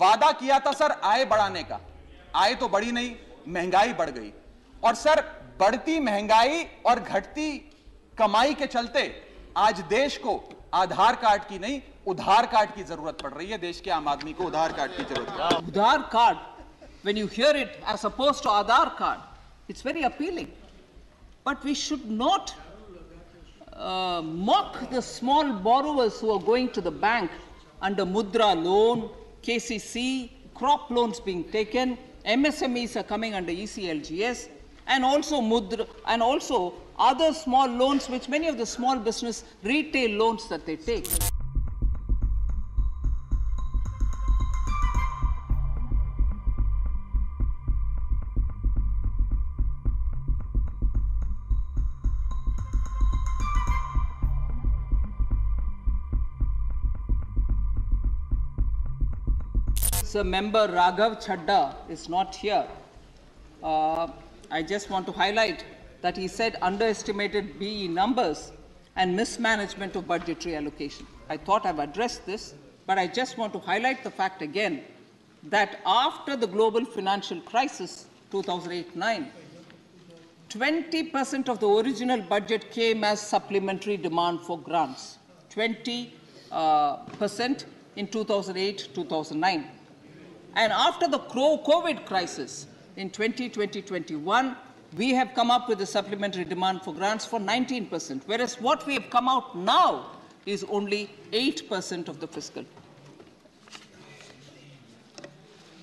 वादा किया था सर आय बढ़ाने का। आय तो बढ़ी नहीं, महँगाई बढ़ गई। और सर, बढ़ती महँगाई और घटती कमाई के चलते आज देश को आधार कार्ड की नहीं, उधार कार्ड की ज़रूरत पड़ रही है। देश के आम आदमी को उधार कार्ड की ज़रूरत उधार card when you hear it as opposed to Aadhaar card it's very appealing but we should not mock the small borrowers going to the bank under Mudra loan KCC, crop loans being taken, MSMEs are coming under ECLGS, and also Mudra, and also other small loans which many of the small business retail loans that they take. So member Raghav Chadha is not here. Uh, I just want to highlight that he said underestimated BE numbers and mismanagement of budgetary allocation. I thought I've addressed this, but I just want to highlight the fact again that after the global financial crisis 2008-9, 20% of the original budget came as supplementary demand for grants. 20 uh, percent in 2008-2009. And after the COVID crisis in 2020-21, we have come up with a supplementary demand for grants for 19%, whereas what we have come out now is only 8% of the fiscal.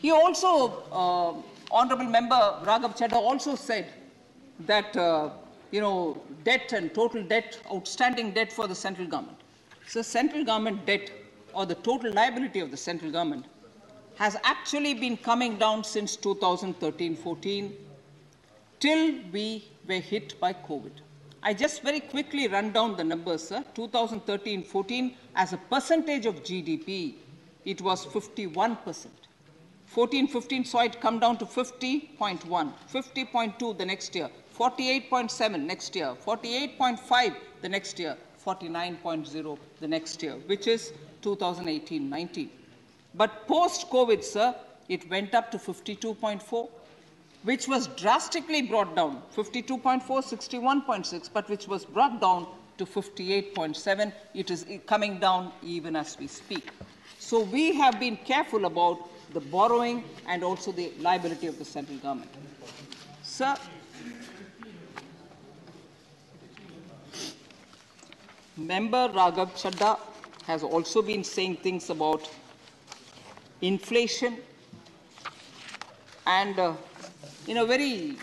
He also, uh, Honorable Member Raghav Chadha also said that, uh, you know, debt and total debt, outstanding debt for the central government. So central government debt or the total liability of the central government has actually been coming down since 2013-14 till we were hit by COVID. I just very quickly run down the numbers, sir. 2013-14, as a percentage of GDP, it was 51%. 14-15 saw it come down to 50.1, 50.2 the next year, 48.7 next year, 48.5 the next year, 49.0 the next year, which is 2018-19. But post-COVID, sir, it went up to 52.4, which was drastically brought down, 52.4, 61.6, but which was brought down to 58.7. It is coming down even as we speak. So we have been careful about the borrowing and also the liability of the central government. Sir, Member Raghav Chadha has also been saying things about inflation and uh, in a very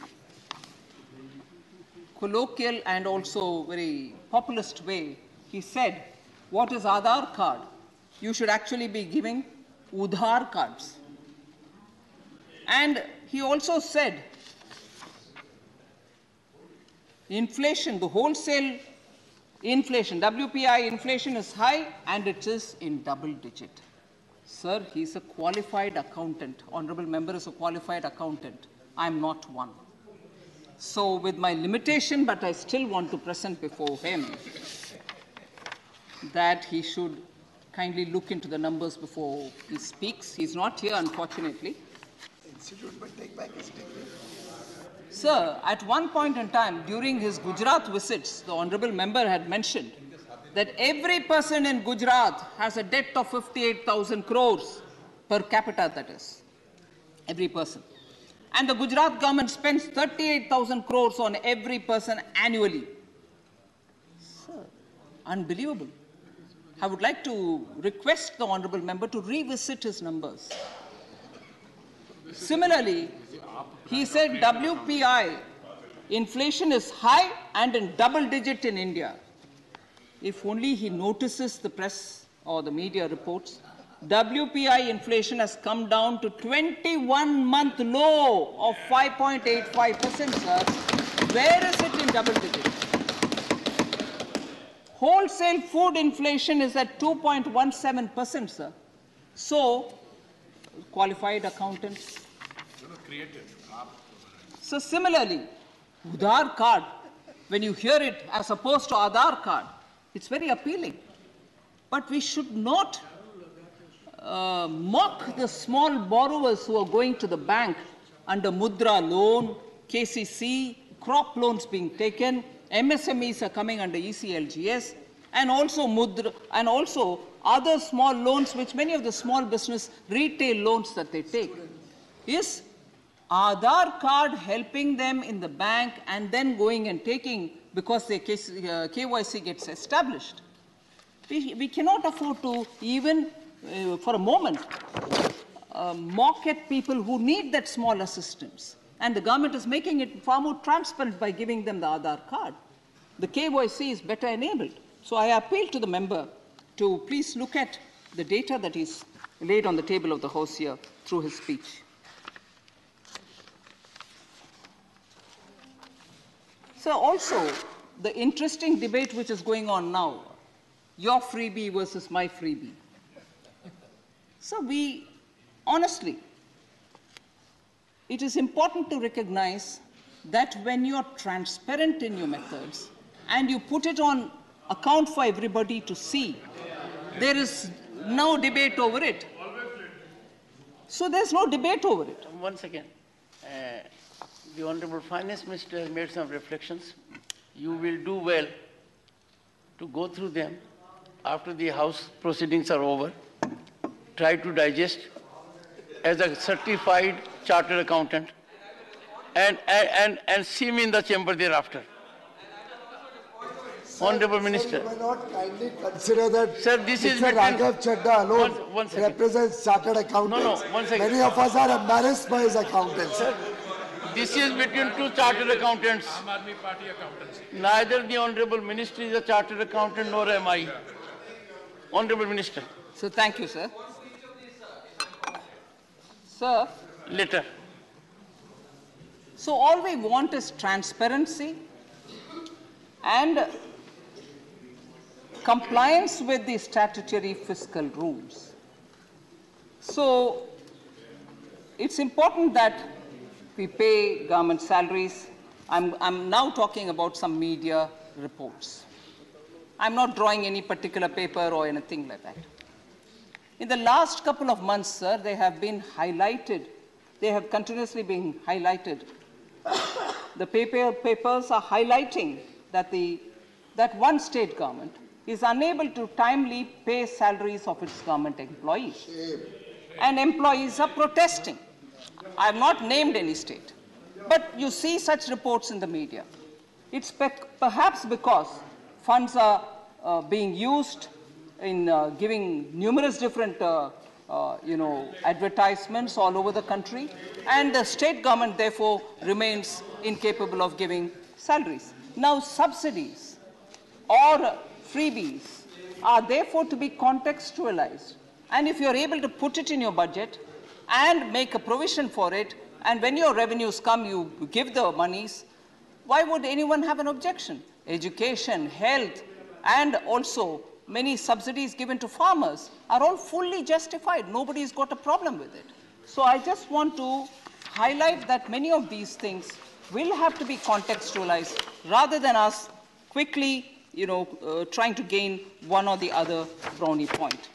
colloquial and also very populist way, he said, what is Aadhaar card? You should actually be giving Udhar cards. And he also said, inflation, the wholesale inflation, WPI inflation is high and it is in double digit. Sir, he's a qualified accountant. Honorable member is a qualified accountant. I'm not one. So, with my limitation, but I still want to present before him that he should kindly look into the numbers before he speaks. He's not here, unfortunately. Sir, at one point in time during his Gujarat visits, the honorable member had mentioned that every person in Gujarat has a debt of 58,000 crores per capita, that is. Every person. And the Gujarat government spends 38,000 crores on every person annually. Sir, unbelievable. I would like to request the honorable member to revisit his numbers. Similarly, he said WPI inflation is high and in double digit in India. If only he notices the press or the media reports, WPI inflation has come down to 21 month low of 5.85%, sir. Where is it in double digit? Wholesale food inflation is at 2.17%, sir. So, qualified accountants. So similarly, Udhar card, when you hear it as opposed to Aadhaar card, it's very appealing. But we should not uh, mock the small borrowers who are going to the bank under Mudra loan, KCC, crop loans being taken, MSMEs are coming under ECLGS, and also Mudra, and also other small loans, which many of the small business retail loans that they take. Is Aadhaar card helping them in the bank and then going and taking because KC, uh, KYC gets established? We, we cannot afford to even uh, for a moment uh, mock at people who need that small assistance. And the government is making it far more transparent by giving them the Aadhaar card. The KYC is better enabled. So I appeal to the member to please look at the data that is laid on the table of the House here through his speech. So also, the interesting debate which is going on now, your freebie versus my freebie. So we, honestly, it is important to recognize that when you're transparent in your methods and you put it on account for everybody to see, there is no debate over it. So there's no debate over it. One second. The Honorable Finance Minister has made some reflections. You will do well to go through them after the House proceedings are over. Try to digest as a certified chartered accountant and, and, and, and see me in the chamber thereafter. Honorable Minister. Sir, you may not kindly consider that Sir, this is Mr. between- Raghav Chadha alone One- one represents chartered accountants. No, no, one second. Many of us are embarrassed by his accountants. This is between two chartered accountants. Neither the Honorable Minister is a chartered accountant nor am I. Honorable Minister, So thank you, sir. Sir, later. So all we want is transparency and compliance with the statutory fiscal rules. So it's important that we pay government salaries. I'm, I'm now talking about some media reports. I'm not drawing any particular paper or anything like that. In the last couple of months, sir, they have been highlighted. They have continuously been highlighted. The paper, papers are highlighting that, the, that one state government is unable to timely pay salaries of its government employees. And employees are protesting. I have not named any state. But you see such reports in the media. It's pe- perhaps because funds are uh, being used in uh, giving numerous different, uh, uh, you know, advertisements all over the country, and the state government therefore remains incapable of giving salaries. Now, subsidies or freebies are therefore to be contextualized, and if you are able to put it in your budget and make a provision for it, and when your revenues come, you give the monies, why would anyone have an objection? Education, health, and also many subsidies given to farmers are all fully justified. Nobody's got a problem with it. So I just want to highlight that many of these things will have to be contextualized rather than us quickly, you know, uh, trying to gain one or the other brownie point.